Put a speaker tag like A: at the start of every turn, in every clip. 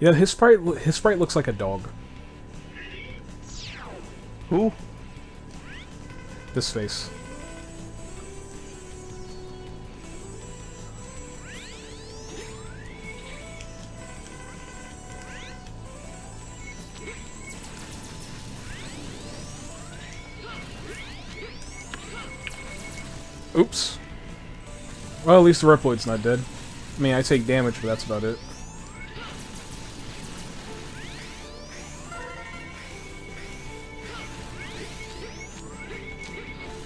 A: Yeah, his sprite his sprite looks like a dog.
B: Who?
A: This face. Oops. Well, at least the Reploid's not dead. I mean, I take damage, but that's about it.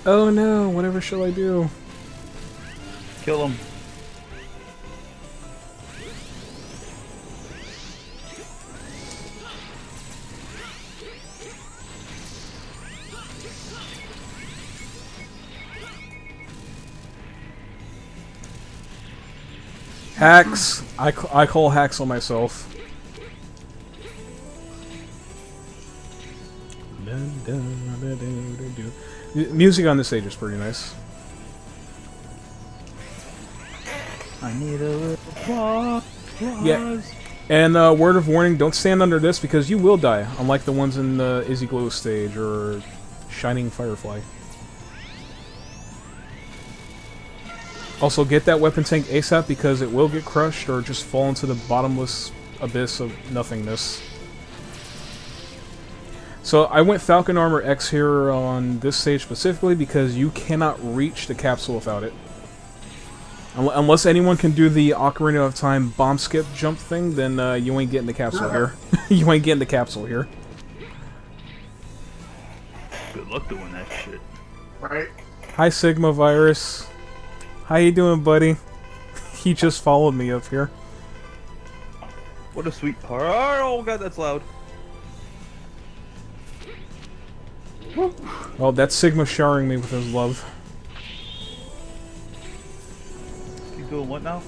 A: Oh no, whatever shall I do?
B: Kill him.
A: Hacks! I, c I call hacks on myself. Music on this stage is pretty nice.
B: I need a little applause.
A: Yeah. And uh, word of warning, don't stand under this because you will die, unlike the ones in the Izzy Glow stage or Shining Firefly. Also, get that weapon tank ASAP because it will get crushed or just fall into the bottomless abyss of nothingness. So I went Falcon Armor X here on this stage specifically because you cannot reach the capsule without it. Unless anyone can do the Ocarina of Time bomb skip jump thing, then uh, you ain't getting the capsule here. you ain't getting the capsule here.
B: Good luck doing that shit.
C: Right?
A: Hi Sigma Virus. How you doing, buddy? he just followed me up here.
B: What a sweet part. Oh god, that's loud.
A: Oh, that's Sigma showering me with his love.
B: You doing what now?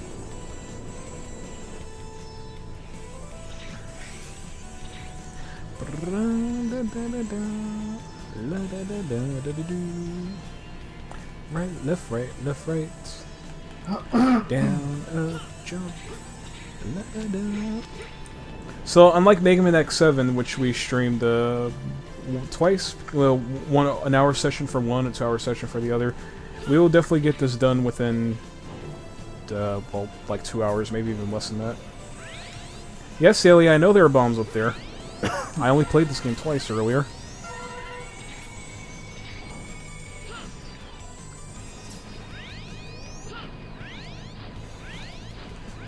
A: Right, left, right, left, right. Down, up, jump. So, unlike Mega Man X7, which we streamed uh, w- twice, well, one an hour session for one, a two-hour session for the other, we will definitely get this done within, uh, well, like two hours, maybe even less than that. Yes, Alia, I know there are bombs up there. I only played this game twice earlier.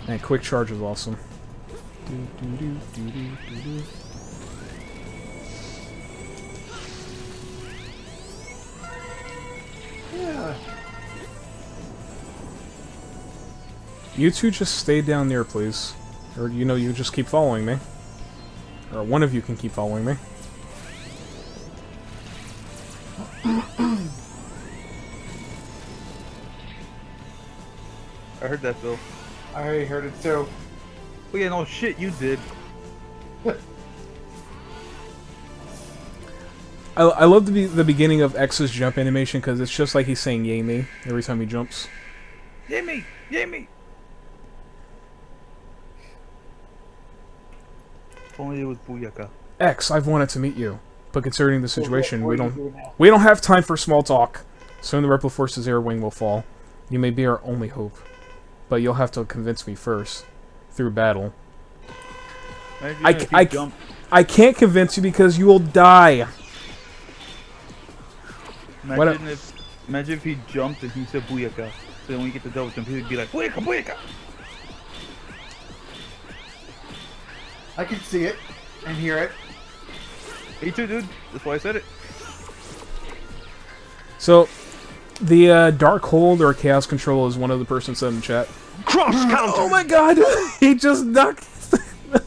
A: And quick charge is awesome.
C: Yeah.
A: You two just stay down there, please. Or, you know, you just keep following me. Or one of you can keep following me.
B: I heard that, Bill.
C: I heard it too.
B: Oh yeah, no shit, you did.
A: I, I love the, be the beginning of X's jump animation because it's just like he's saying yay me every time he jumps.
B: Yay me! Yay me! If only it was Booyaka.
A: X, I've wanted to meet you. But considering the situation,
C: What-
A: we
C: what you
A: don't we don't have time for small talk. Soon the Repliforce's air wing will fall. You may be our only hope. But you'll have to convince me first. Through battle. I
B: he
A: I. I can't convince you because you will die.
B: Imagine if, imagine if he jumped and he said Booyaka. So then when you get the double jump, he'd be like Booyaka, Booyaka.
C: I can see it and hear it.
B: Me too, dude. That's why I said it.
A: So, the uh, Dark Hold or Chaos Control is one of the persons said in chat.
D: Cross counter.
A: Oh my god! he just knocked.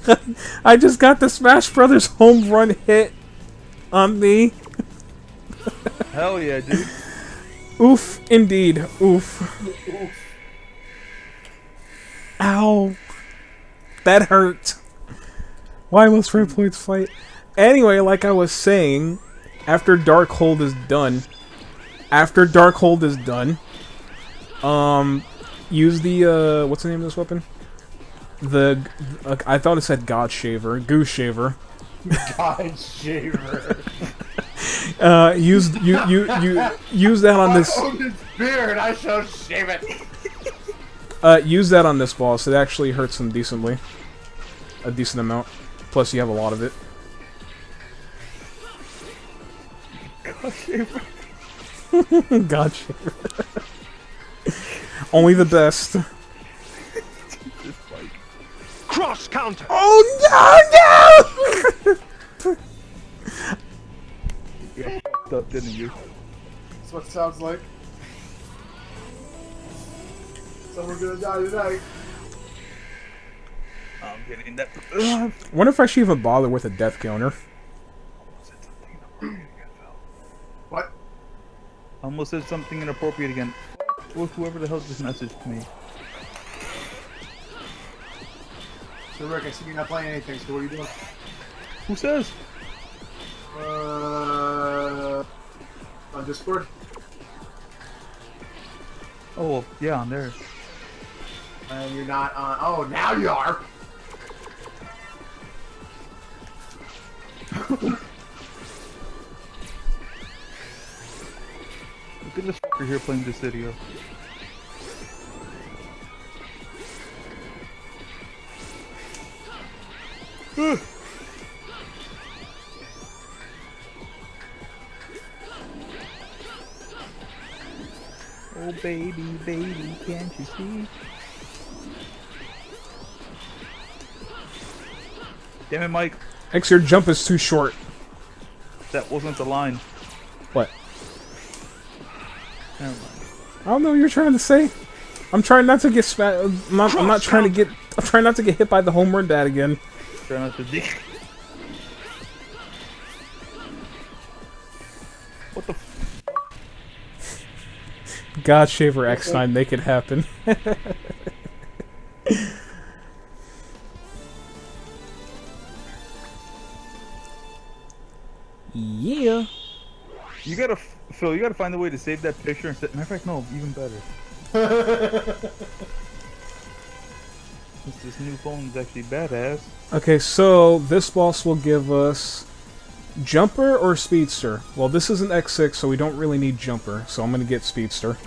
A: I just got the Smash Brothers home run hit on me.
B: Hell yeah, dude.
A: Oof, indeed. Oof. Ow. That hurt. Why must Reploids fight? Anyway, like I was saying, after Darkhold is done, after Darkhold is done, um, use the, uh, what's the name of this weapon? the uh, I thought it said God Shaver, Goose Shaver.
C: God shaver.
A: Uh, use you you you use that on this.
C: I beard. I shall shave it.
A: Uh, use that on this boss. It actually hurts him decently, a decent amount. Plus, you have a lot of it. God Shaver. Only the best.
D: Cross counter.
A: Oh no no!
B: you got up, didn't you?
C: That's what it sounds like. So we're gonna die tonight.
B: I'm getting that. Ugh.
A: Wonder if I should even bother with a death counter.
C: What?
B: I almost said something inappropriate again. With whoever the hell just messaged me.
C: So Rick, I see you're not playing anything. So what are you doing?
B: Who says?
C: Uh, on Discord.
B: Oh, yeah, I'm there.
C: And you're not on. Oh, now you are.
B: Look at this fucker here playing this video. Oh baby, baby, can't you see? Damn it, Mike.
A: X, your jump is too short.
B: That wasn't the line.
A: What?
B: Never mind.
A: I don't know what you're trying to say. I'm trying not to get spat. I'm not, I'm not trying to get. I'm trying not to get hit by the homeward dad again.
B: Try not to. What the f-
A: God Shaver X9, make it happen. yeah.
B: You gotta, Phil, you gotta find a way to save that picture and set. Matter of fact, no, even better. Since this new phone is actually badass.
A: Okay, so this boss will give us jumper or speedster. Well, this is an X6, so we don't really need jumper. So I'm gonna get speedster.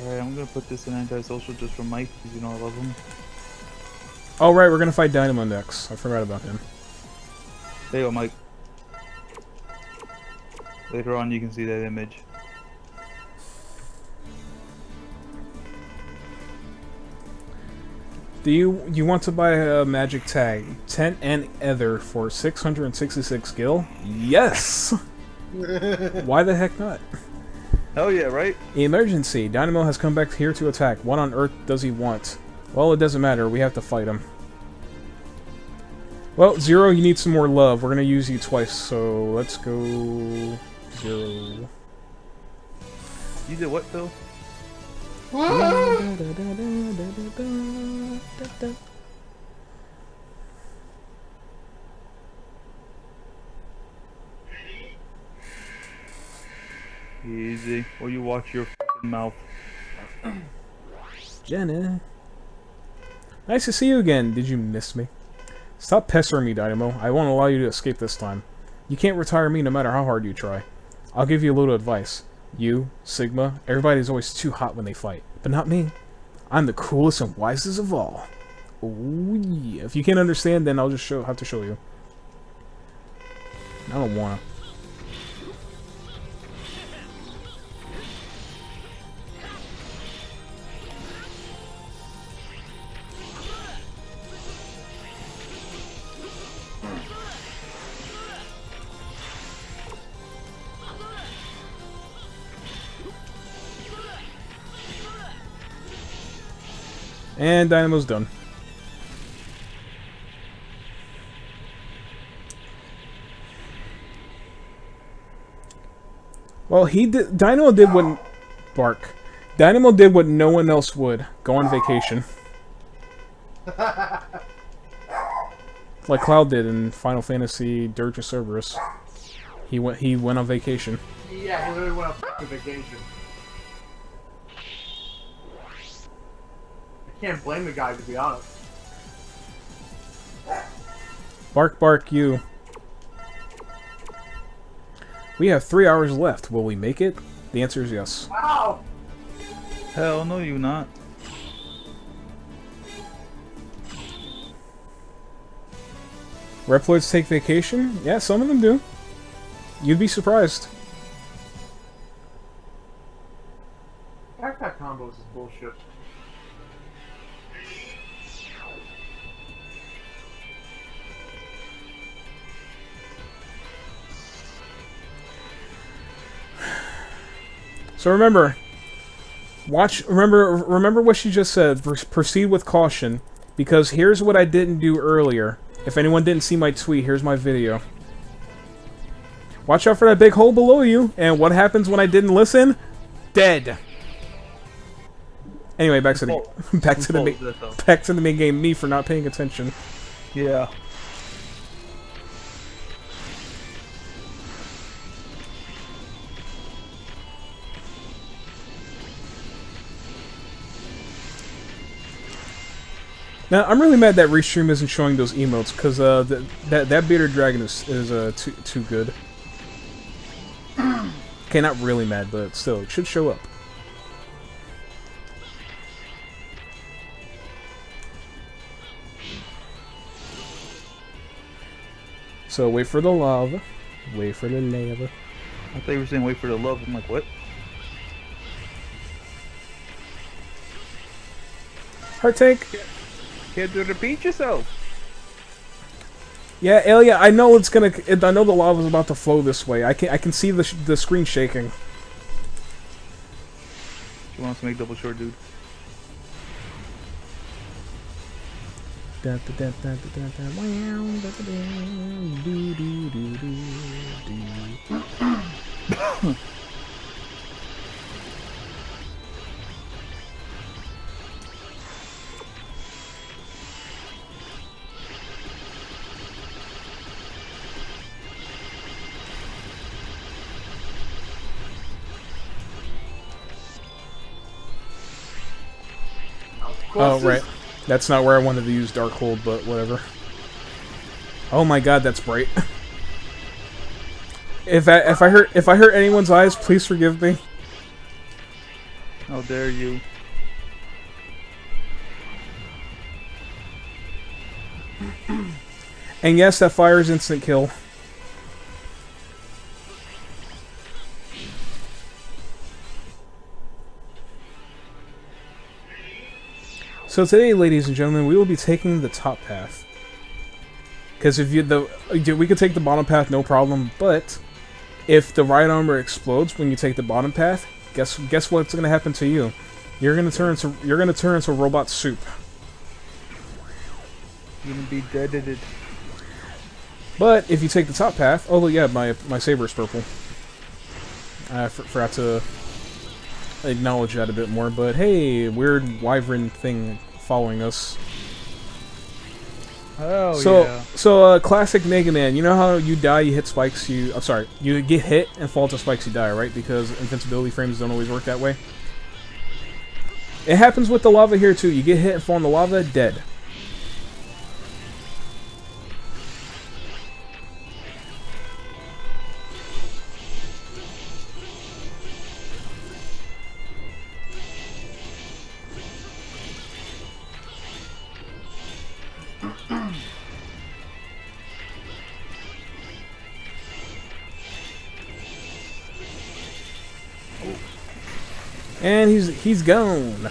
B: Alright, I'm gonna put this in antisocial just for Mike, because you know I love him.
A: Oh right, we're gonna fight Dynamo next. I forgot about him.
B: There you go, Mike. Later on, you can see that image.
A: Do you you want to buy a magic tag, tent and ether for 666 gil? Yes. Why the heck not?
B: Hell yeah, right?
A: Emergency! Dynamo has come back here to attack. What on earth does he want? Well, it doesn't matter. We have to fight him. Well, Zero, you need some more love. We're gonna use you twice, so let's go...
B: You did what, Phil? Easy. Or you watch your mouth.
A: Jenna. Nice to see you again. Did you miss me? Stop pestering me, Dynamo. I won't allow you to escape this time. You can't retire me no matter how hard you try. I'll give you a little advice. You, Sigma, everybody's always too hot when they fight. But not me. I'm the coolest and wisest of all. Oh yeah. If you can't understand, then I'll just show have to show you. I don't wanna. And Dynamo's done. Well, he did. Dynamo did what bark. Dynamo did what no one else would: go on vacation, like Cloud did in Final Fantasy Dirge of Cerberus. He went. He went on vacation.
C: Yeah, he literally went on vacation. Can't blame the guy to be honest.
A: Bark, bark, you. We have three hours left. Will we make it? The answer is yes.
C: Wow.
B: Hell no, you not.
A: Reploids take vacation? Yeah, some of them do. You'd be surprised.
C: Backpack combos is bullshit.
A: So remember, watch. Remember, remember what she just said. Proceed with caution, because here's what I didn't do earlier. If anyone didn't see my tweet, here's my video. Watch out for that big hole below you. And what happens when I didn't listen? Dead. Anyway, back to the back to the
B: Whose
A: ma-
B: fault is that, though?
A: back to the main game. Me for not paying attention.
B: Yeah.
A: Now I'm really mad that Restream isn't showing those emotes because uh, th that that bearded dragon is is uh, too too good. okay, not really mad, but still, it should show up. So wait for the lava. Wait for the lava.
B: I thought you were saying wait for the love. I'm like, what?
A: Heart tank.
B: You had to repeat yourself.
A: Yeah, Alia, I know it's gonna. I know the lava's about to flow this way. I can I can see the sh the screen shaking.
B: She wants to make double short, dude.
A: Oh right, that's not where I wanted to use Darkhold, but whatever. Oh my God, that's bright. if I if I hurt if I hurt anyone's eyes, please forgive me.
B: How dare you?
A: And yes, that fire is instant kill. So today, ladies and gentlemen, we will be taking the top path. Because if you the we could take the bottom path, no problem. But if the right armor explodes when you take the bottom path, guess guess what's gonna happen to you? You're gonna turn into you're gonna turn into robot soup.
B: You're gonna be deaded.
A: But if you take the top path, oh yeah, my my saber is purple. I forgot to acknowledge that a bit more. But hey, weird wyvern thing following us.
B: Oh
A: so
B: yeah.
A: so uh, classic Mega Man. You know how you die, you hit spikes, you I'm sorry, you get hit and fall to spikes, you die, right? Because invincibility frames don't always work that way. It happens with the lava here too. You get hit and fall in the lava, dead. And he's he's gone.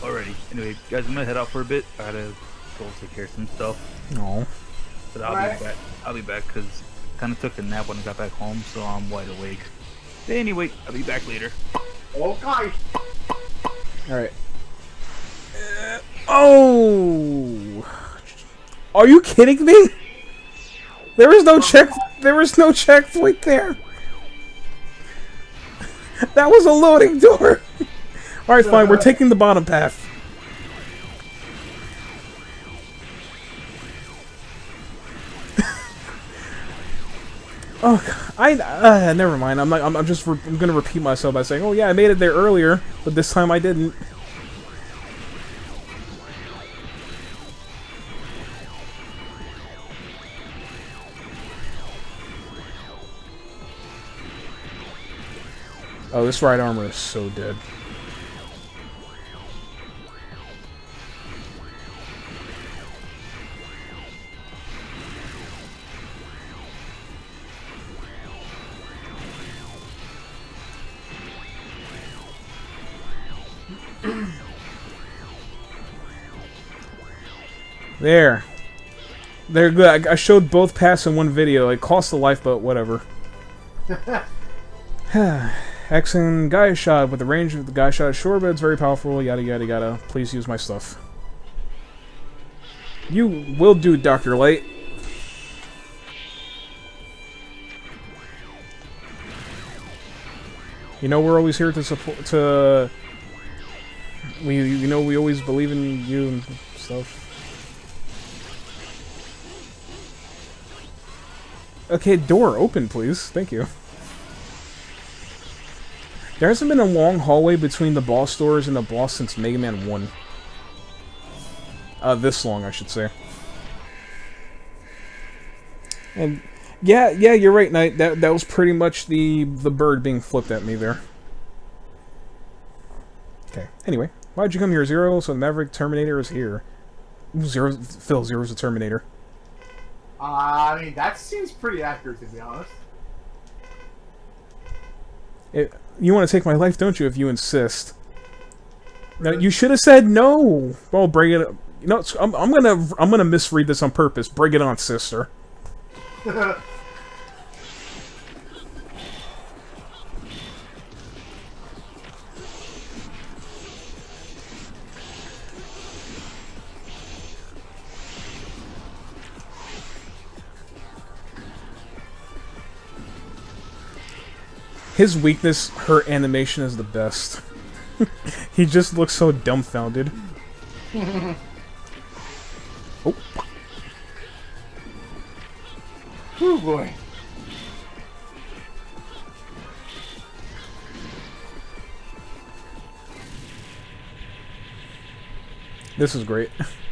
B: Alrighty. Anyway, guys, I'm gonna head out for a bit. I gotta go take care of some stuff.
A: No.
B: But I'll
C: Alright.
B: be back. I'll be back because kind of took a nap when I got back home, so I'm wide awake. Anyway, I'll be back later.
C: Okay.
A: All right. Uh, oh. Are you kidding me? There is no check. there is was no checkpoint there. That was a loading door. All right, fine. We're taking the bottom path. oh, I uh, never mind. I'm not. I'm, I'm just. Re I'm gonna repeat myself by saying, "Oh yeah, I made it there earlier, but this time I didn't." Oh, this right armor is so dead. There. They're good. I, I showed both paths in one video. It cost a life, but whatever. And Gaia shot with the range of the Gaia shot it's very powerful. Yada yada yada. Please use my stuff. You will do, Doctor Light. You know we're always here to support. To we, you know, we always believe in you and stuff. Okay, door open, please. Thank you. There hasn't been a long hallway between the boss stores and the boss since Mega Man 1. Uh, this long, I should say. And yeah, yeah, you're right, Knight. That that was pretty much the the bird being flipped at me there. Okay. Anyway, why'd you come here, Zero? So the Maverick Terminator is here. Ooh, Zero, Phil, Zero's a Terminator.
C: Uh, I mean, that seems pretty accurate, to be honest.
A: It, you want to take my life, don't you? If you insist. Now, you should have said no. Well, bring it. You know, I'm, I'm gonna I'm gonna misread this on purpose. Bring it on, sister. His weakness, her animation is the best. he just looks so dumbfounded. oh,
C: oh boy.
A: this is great.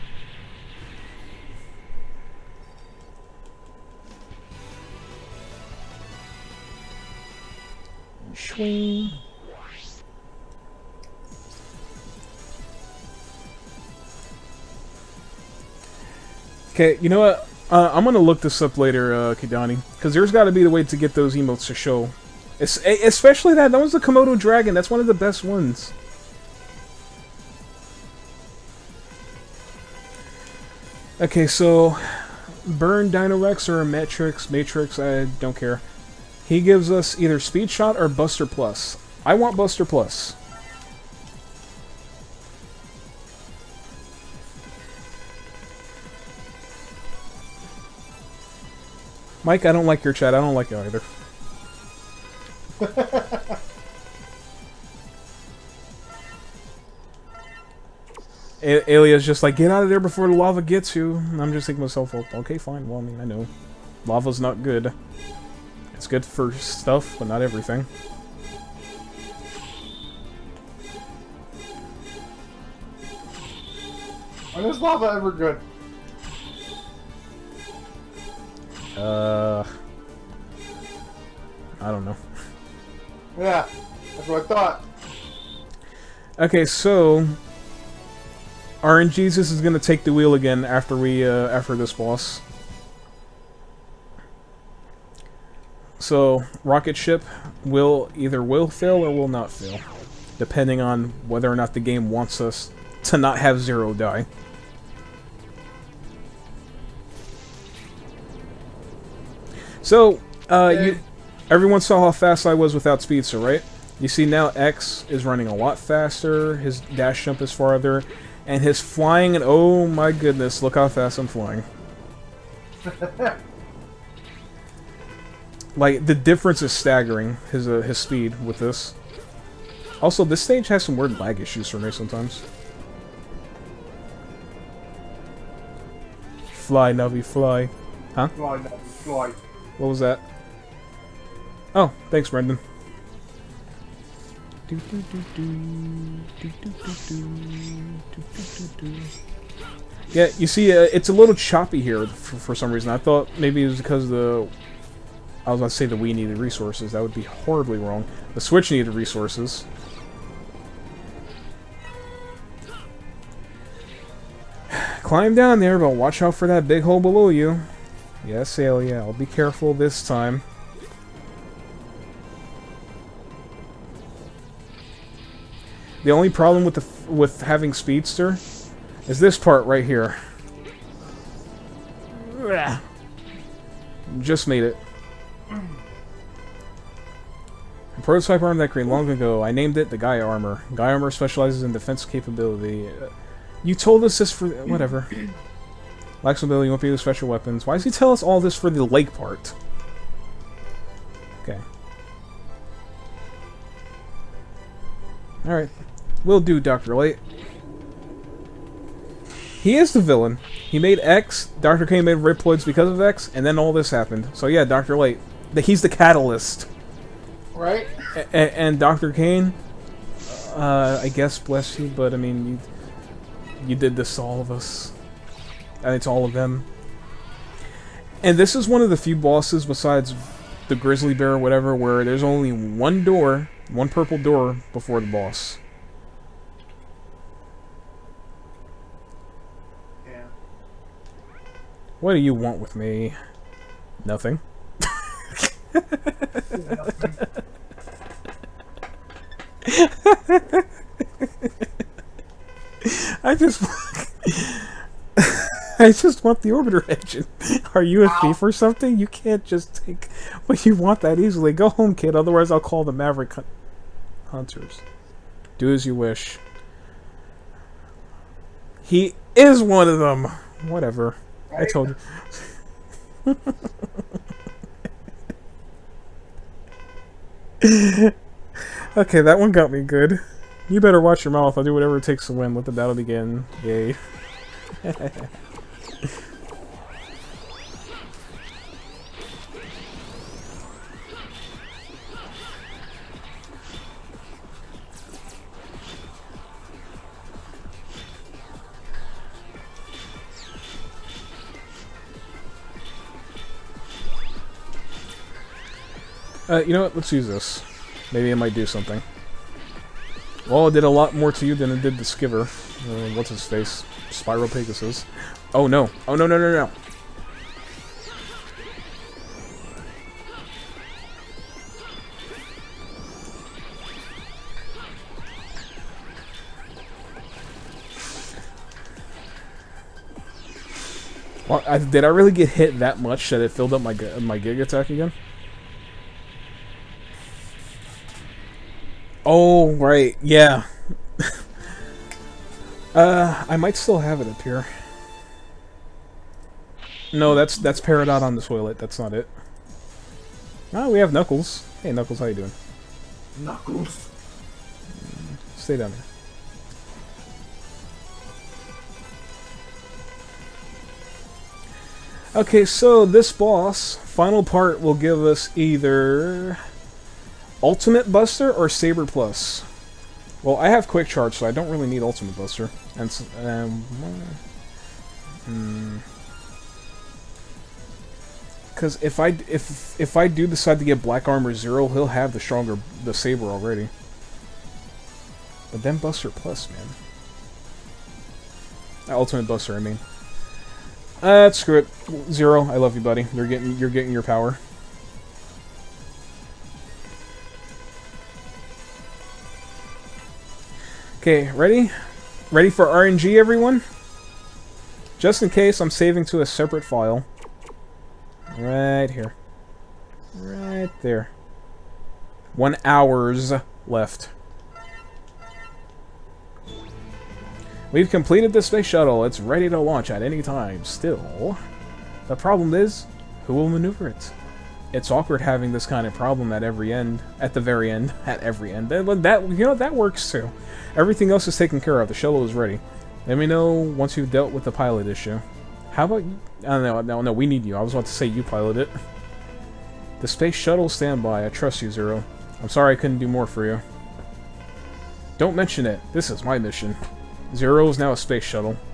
A: Okay, you know what? Uh, I'm gonna look this up later, uh, Kidani, because there's got to be a way to get those emotes to show. E- especially that that was the Komodo dragon. That's one of the best ones. Okay, so burn Dinorex or Matrix, Matrix, I don't care. He gives us either Speed Shot or Buster Plus. I want Buster Plus. Mike, I don't like your chat. I don't like it either. Alia's just like, get out of there before the lava gets you. And I'm just thinking myself, well, okay, fine. Well, I mean, I know. Lava's not good. It's good for stuff, but not everything.
C: When is lava ever good?
A: Uh... I don't know.
C: Yeah, that's what I thought.
A: Okay, so... RNG Jesus is gonna take the wheel again after we, uh, after this boss. So, rocket ship will either will fail or will not fail, depending on whether or not the game wants us to not have Zero die. So, uh, you, everyone saw how fast I was without Speedster, right? You see now X is running a lot faster, his dash jump is farther, and his flying, and oh my goodness, look how fast I'm flying. Like, the difference is staggering, his, uh, his speed with this. Also, this stage has some weird lag issues for me sometimes. Fly, Navi, fly. Huh?
C: Fly, no, fly.
A: What was that? Oh, thanks, Brendan. Yeah, you see, uh, it's a little choppy here for, for some reason. I thought maybe it was because of the I was about to say the Wii needed resources. That would be horribly wrong. The Switch needed resources. Climb down there, but watch out for that big hole below you. Yes, Alia, I'll be careful this time. The only problem with the with having Speedster is this part right here. Just made it. Prototype armor that I created long ago. I named it the Gaia Armor. Gaia Armor specializes in defense capability. Uh, you told us this for... whatever. Lacks mobility, won't be able special weapons. Why does he tell us all this for the lake part? Okay. Alright. we'll do, Dr. Light. He is the villain. He made X, Dr. Cain made Reploids because of X, and then all this happened. So yeah, Dr. Light. He's the catalyst.
C: Right?
A: A- a- and Dr. Cain, uh, I guess bless you, but I mean, you, you did this to all of us. And it's all of them. And this is one of the few bosses besides the Grizzly Bear or whatever where there's only one door, one purple door before the boss.
C: Yeah.
A: What do you want with me? Nothing. I just I just want the orbiter engine. Are you a thief or something? You can't just take what you want that easily. Go home, kid. Otherwise, I'll call the Maverick hun- hunters. Do as you wish. He is one of them. Whatever. I told you. okay, that one got me good. You better watch your mouth. I'll do whatever it takes to win. Let the battle begin. Yay. Uh, you know what? Let's use this. Maybe it might do something. Well, it did a lot more to you than it did to Skiver. Uh, what's his face? Spiral Pegasus. Oh no. Oh no, no, no, no. Well, I, did I really get hit that much that it filled up my my gig attack again? Oh, right, yeah. uh, I might still have it up here. No, that's that's Peridot on the toilet. That's not it. Oh, we have Knuckles. Hey, Knuckles, how you doing?
C: Knuckles.
A: Stay down there. Okay, so this boss, final part, will give us either Ultimate Buster or Saber Plus. Well, I have Quick Charge, so I don't really need Ultimate Buster. And um, because if I if if I do decide to get Black Armor Zero, he'll have the stronger the Saber already. But then Buster Plus, man. Uh, Ultimate Buster, I mean. Uh, screw it. Zero, I love you, buddy. You're getting you're getting your power. Okay, ready? Ready for RNG, everyone? Just in case, I'm saving to a separate file. Right here. Right there. One hours left. We've completed the space shuttle. It's ready to launch at any time. Still, the problem is, who will maneuver it? It's awkward having this kind of problem at every end, at the very end, at every end. That, that you know that works too. Everything else is taken care of. The shuttle is ready. Let me know once you've dealt with the pilot issue. How about don't know. Oh, no, no, we need you. I was about to say you pilot it. The space shuttle standby. I trust you, Zero. I'm sorry I couldn't do more for you. Don't mention it. This is my mission. Zero is now a space shuttle.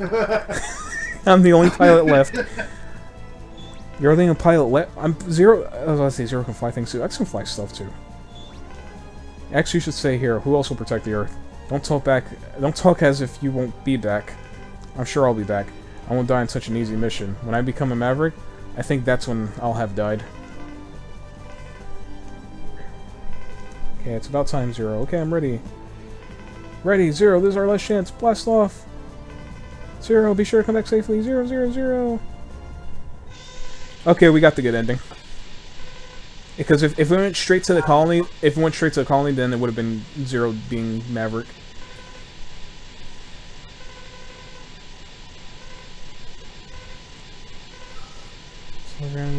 A: I'm the only pilot left. You're only a pilot. Let I'm zero. I was gonna say zero can fly things too. X can fly stuff too. X, you should stay here. Who else will protect the Earth? Don't talk back. Don't talk as if you won't be back. I'm sure I'll be back. I won't die in such an easy mission. When I become a Maverick, I think that's when I'll have died. Okay, it's about time, Zero. Okay, I'm ready. Ready, Zero, this is our last chance. Blast off. Zero, be sure to come back safely. Zero, zero, zero. Okay, we got the good ending. Because if, if we went straight to the colony, if we went straight to the colony, then it would have been Zero being Maverick. So around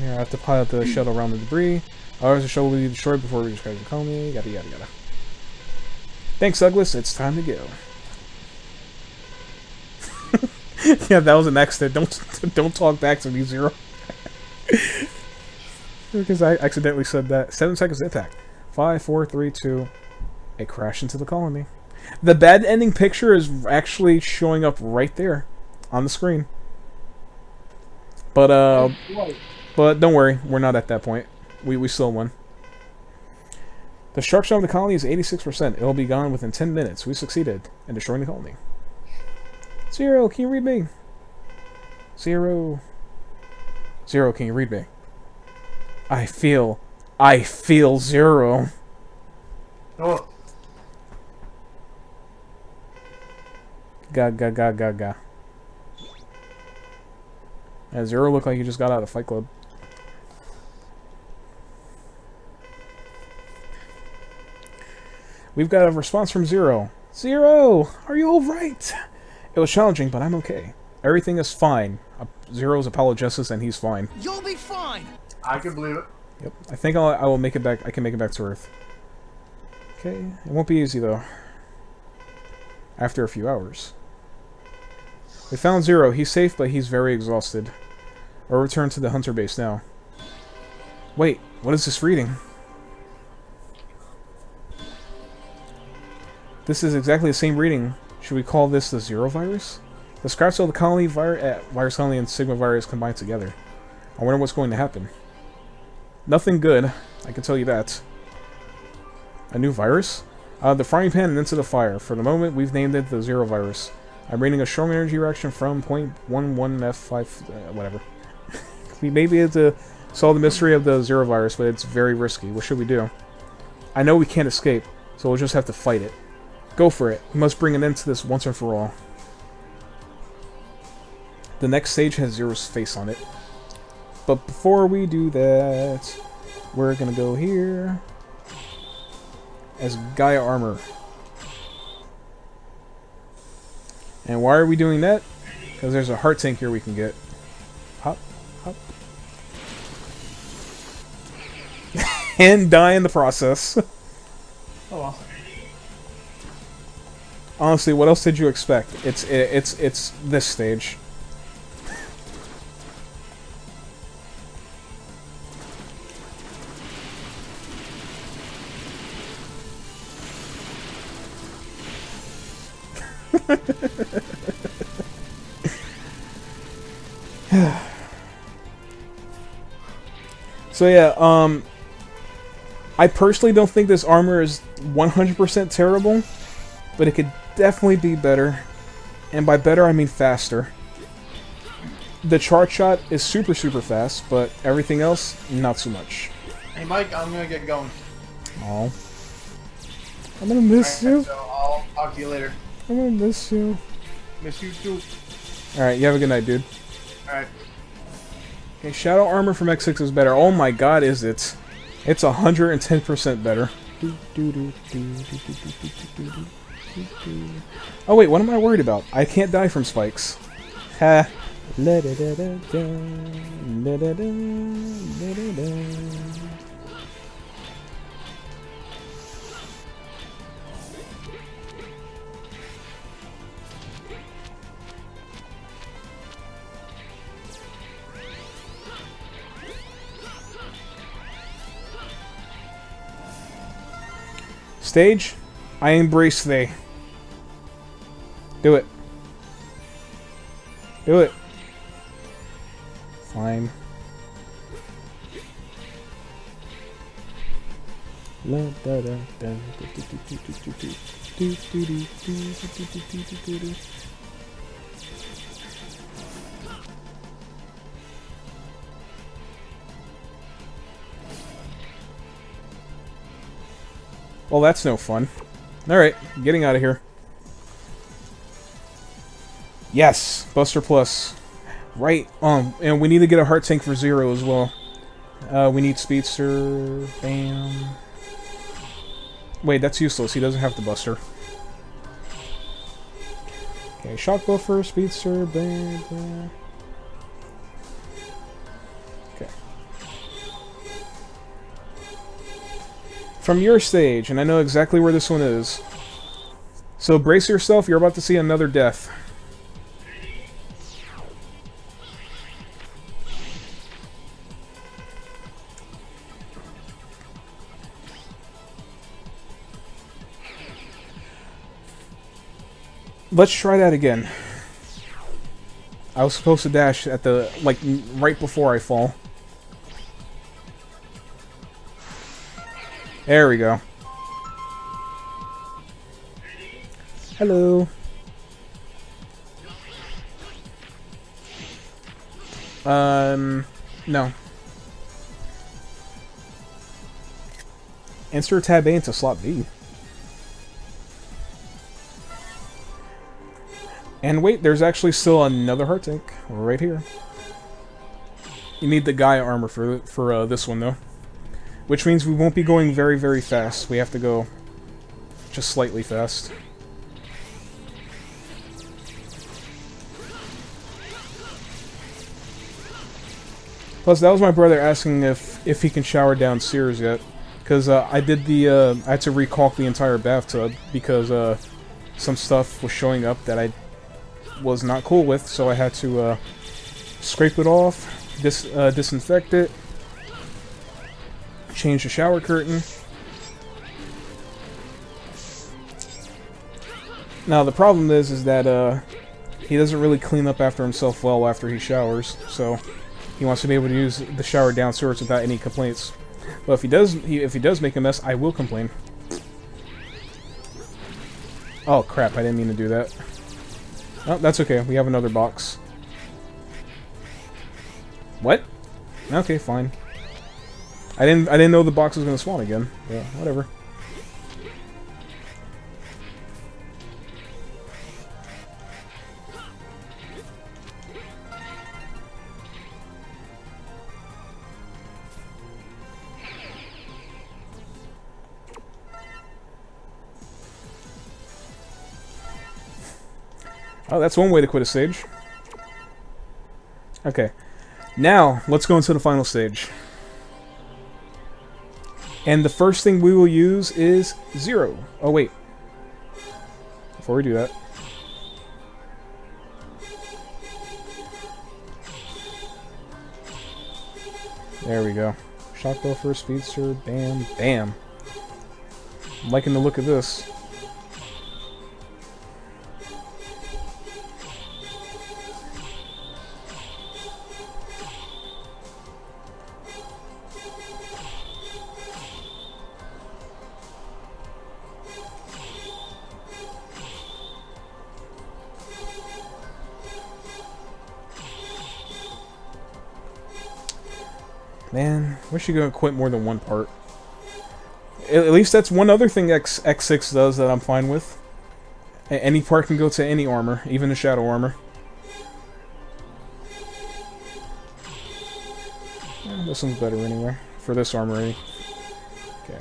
A: here, I have to pilot the shuttle around the debris. Otherwise, the shuttle will be destroyed before we destroy the colony. Yada yada yada. Thanks, Douglas. It's time to go. yeah, that was an accident. Don't don't talk back to me, Zero. Because I accidentally said that. Seven seconds to attack. Five, four, three, two. A crash into the colony. The bad ending picture is actually showing up right there on the screen. But uh, but don't worry, we're not at that point. We we still won. The destruction of the colony is 86%. It'll be gone within 10 minutes. We succeeded in destroying the colony. Zero, can you read me? Zero. Zero, can you read me? I feel... I feel zero.
C: Oh,
A: Ga ga ga ga ga. Yeah, Zero looked like he just got out of Fight Club. We've got a response from Zero. Zero! Are you alright? It was challenging, but I'm okay. Everything is fine. Zero's apologizes and he's fine.
E: You'll be fine.
C: I can believe it.
A: Yep. I think I'll, I will make it back. I can make it back to Earth. Okay. It won't be easy, though. After a few hours. We found Zero. He's safe, but he's very exhausted. I'll return to the Hunter base now. Wait, what is this reading? This is exactly the same reading. Should we call this the Zero virus? The scraps of the colony vir uh, virus colony and Sigma virus combined together. I wonder what's going to happen. Nothing good, I can tell you that. A new virus? Uh, the frying pan and into the fire. For the moment, we've named it the Zero virus. I'm reading a strong energy reaction from 0.11 F5, uh, whatever. we may be able to solve the mystery of the Zero virus, but it's very risky. What should we do? I know we can't escape, so we'll just have to fight it. Go for it. We must bring an end to this once and for all. The next stage has Zero's face on it. But before we do that, we're gonna go here as Gaia Armor. And why are we doing that? Because there's a heart tank here we can get. Hop, hop. and die in the process.
C: Oh well.
A: Honestly, what else did you expect? It's it's it's this stage. So yeah, um I personally don't think this armor is 100% terrible, but it could definitely be better. And by better, I mean faster. The chart shot is super, super fast, but everything else, not so much.
C: Hey Mike, I'm gonna get going.
A: Oh. I'm gonna miss
C: Alright,
A: you.
C: so I'll talk to you later.
A: I'm gonna miss you.
C: Miss you too.
A: Alright, you have a good night, dude.
C: Alright.
A: Okay, Shadow Armor from X6 is better. Oh my god, is it? It's 110% better. Oh wait, what am I worried about? I can't die from spikes. Ha. La-da-da-da-da, la-da-da, la-da-da. Stage, I embrace thee. Do it. Do stage, I embrace thee. Do it. Do it. Fine. Well, that's no fun. Alright, getting out of here. Yes, Buster Plus. Right, um, and we need to get a heart tank for Zero as well. Uh, we need Speedster. Bam. Wait, that's useless. He doesn't have the Buster. Okay, Shock Buffer, Speedster, bam, bam. From your stage, and I know exactly where this one is. So brace yourself, you're about to see another death. Let's try that again. I was supposed to dash at the, like, right before I fall. There we go. Hello. Um, no. Insert tab A into slot B. And wait, there's actually still another heart tank right here. You need the Gaia armor for for uh, this one though, which means we won't be going very very fast. We have to go just slightly fast. Plus, that was my brother asking if if he can shower down Sears yet, because uh, I did the uh, I had to recalk the entire bathtub because uh, some stuff was showing up that I was not cool with, so I had to uh, scrape it off, dis uh, disinfect it, change the shower curtain. Now the problem is, is that uh, he doesn't really clean up after himself well after he showers, so he wants to be able to use the shower downstairs without any complaints. But if he does, he, if he does make a mess, I will complain. Oh crap! I didn't mean to do that. Oh, that's okay. We have another box. What? Okay, fine. I didn't I didn't know the box was gonna spawn again. Yeah, whatever. Oh, that's one way to quit a stage. Okay. Now, let's go into the final stage. And the first thing we will use is Zero. Oh, wait. Before we do that. There we go. Shock buffer, speedster, bam, bam. I'm liking the look of this. Wish you could quit more than one part. At least that's one other thing X X6 does that I'm fine with. Any part can go to any armor, even the shadow armor. This one's better anyway, for this armory. Okay.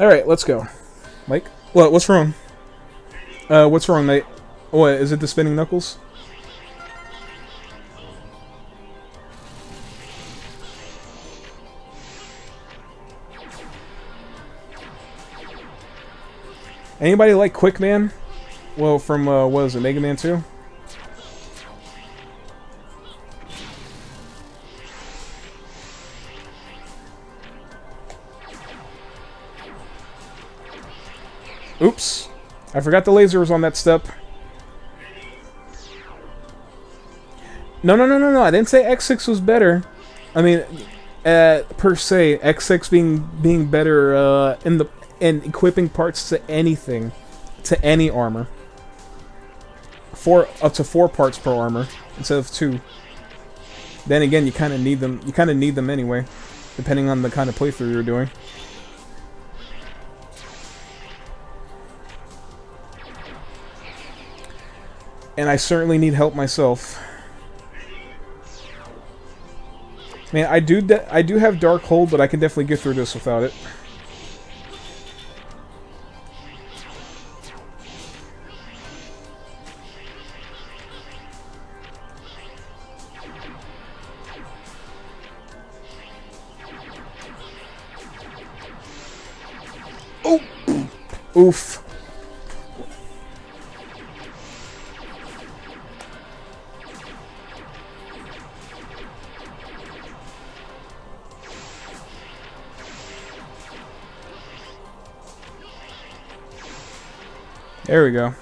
A: Alright, let's go. Mike? What? What's wrong? Uh, what's wrong, mate? What, is it the spinning knuckles? Anybody like Quick Man? Well, from, uh, what is it, Mega Man 2? Oops. I forgot the laser was on that step. No, no, no, no, no. I didn't say X6 was better. I mean, uh, per se, X6 being being better uh, in the in equipping parts to anything, to any armor. Four up to four parts per armor instead of two. Then again, you kind of need them. You kind of need them anyway, depending on the kind of playthrough you're doing. And I certainly need help myself. Man, I do I do have Dark Hold, but I can definitely get through this without it. Oh! Oof. There we go.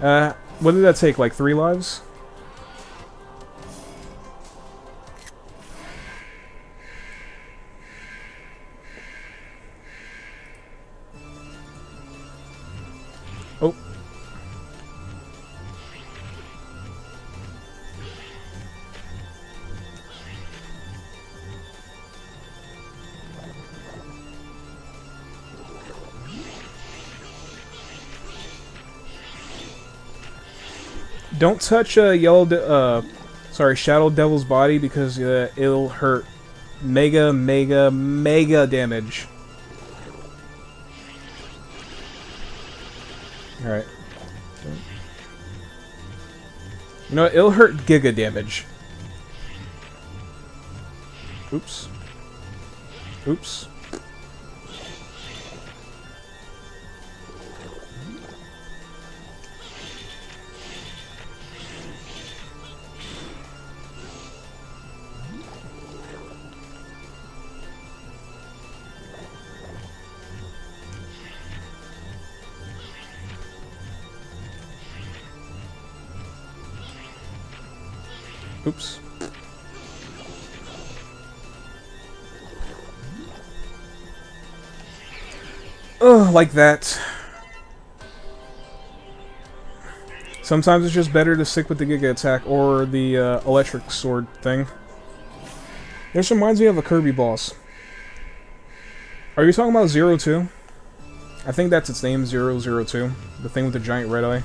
A: Uh, what did that take, like three lives? Don't touch uh, yellow, uh, sorry, Shadow Devil's body because uh, it'll hurt mega, mega, mega damage. Alright. You know, what? it'll hurt giga damage. Oops. Oops. Oops. Ugh, like that. Sometimes it's just better to stick with the Giga Attack or the uh, electric sword thing. This reminds me of a Kirby boss. Are you talking about Zero Two? I think that's its name, Zero Zero Two. The thing with the giant red eye.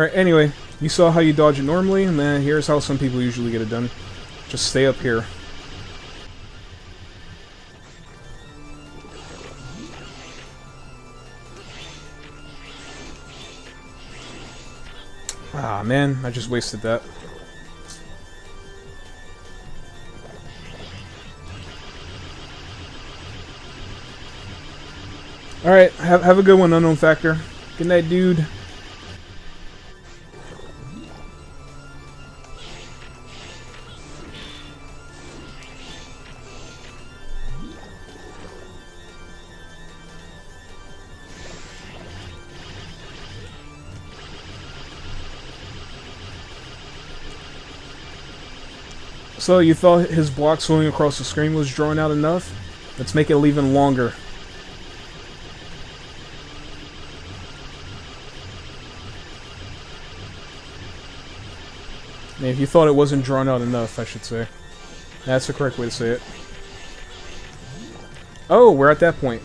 A: Alright, anyway, you saw how you dodge it normally, and then here's how some people usually get it done. Just stay up here. Ah, man, I just wasted that. Alright, have, have a good one, Unknown Factor. Good night, dude. So you thought his block swinging across the screen was drawn out enough? Let's make it even longer. If you thought it wasn't drawn out enough, I should say. That's the correct way to say it. Oh, we're at that point.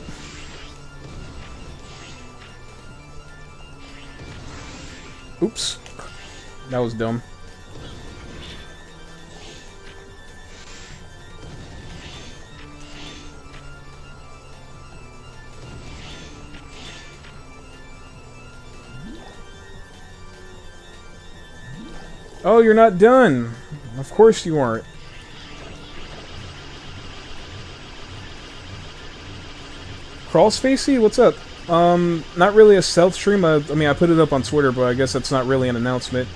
A: Oops. That was dumb. Oh, you're not done. Of course you aren't. Crawl Spacey, what's up? Um, not really a stealth stream. I, I mean, I put it up on Twitter, but I guess that's not really an announcement.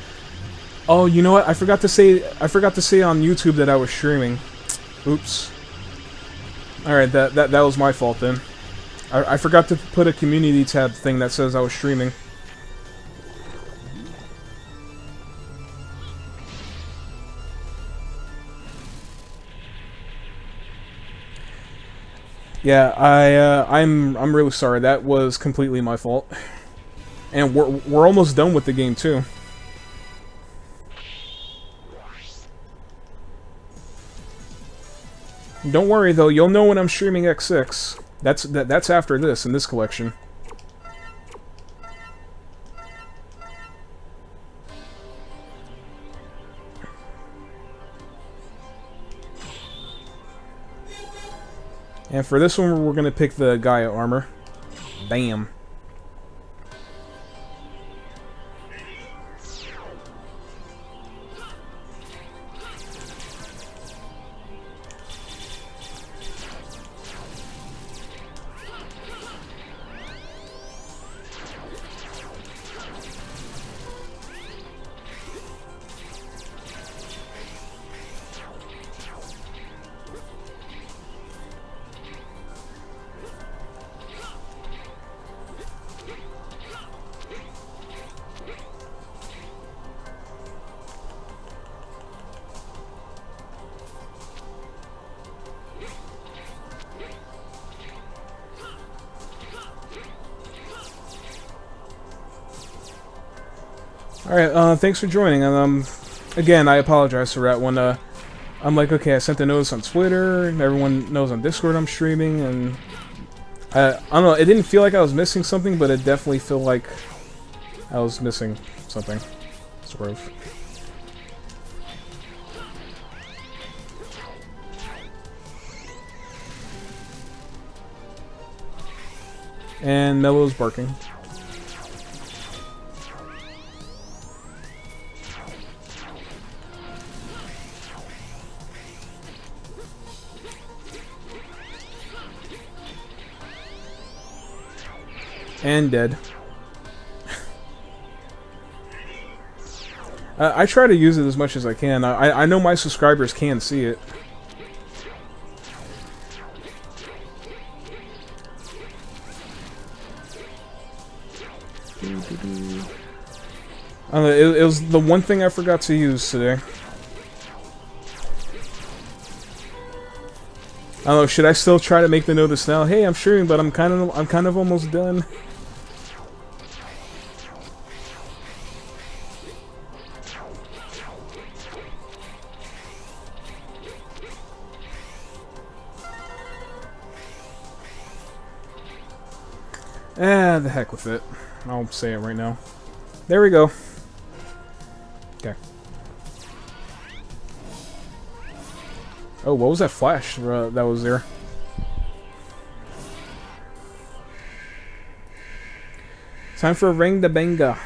A: Oh, you know what? I forgot to say. I forgot to say on YouTube that I was streaming. Oops. All right, that that that was my fault then. I, I forgot to put a community tab thing that says I was streaming. Yeah, I uh, I'm I'm really sorry. That was completely my fault. And we're we're almost done with the game too. Don't worry though, you'll know when I'm streaming X6. That's that, that's after this in this collection. And for this one, we're going to pick the Gaia armor. Bam. Alright, uh, thanks for joining. And, um, again, I apologize for that one. Uh, I'm like, okay, I sent the notice on Twitter, and everyone knows on Discord I'm streaming, and I, I don't know, it didn't feel like I was missing something, but it definitely felt like I was missing something, sort of. And Mellow's barking. And dead. uh, I try to use it as much as I can. I, I know my subscribers can see it. Uh, it, it was the one thing I forgot to use today. I don't know. Should I still try to make the notice now? Hey, I'm streaming, but I'm kind of I'm kind of almost done. Ah, the heck with it. I'll say it right now. There we go. Okay. Oh, what was that flash uh, that was there? Time for Rangda Bangda.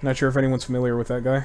A: Not sure if anyone's familiar with that guy.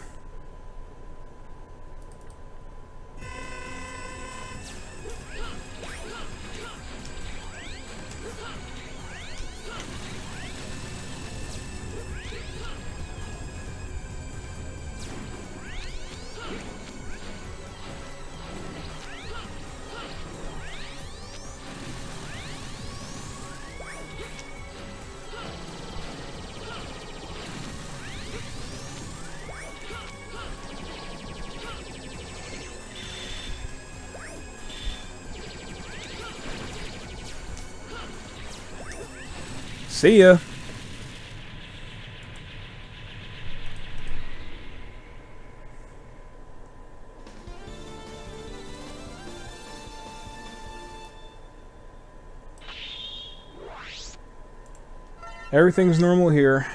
A: See ya. Everything's normal here.